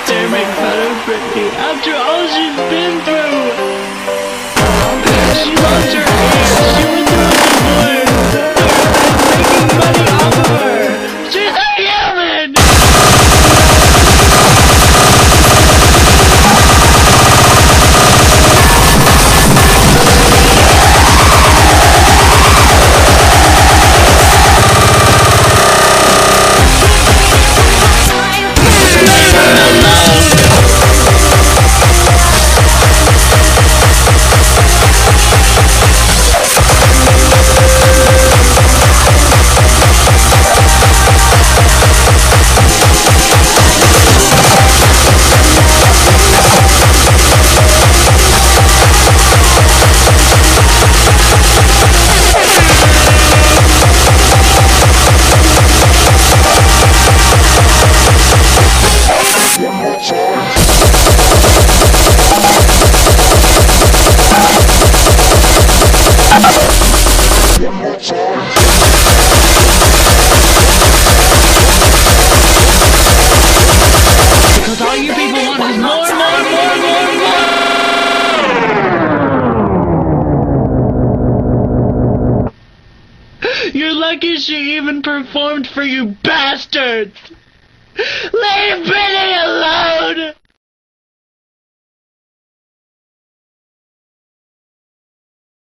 out there, make fun Britney after all she's been You're lucky she even performed for you bastards! Leave Britney alone!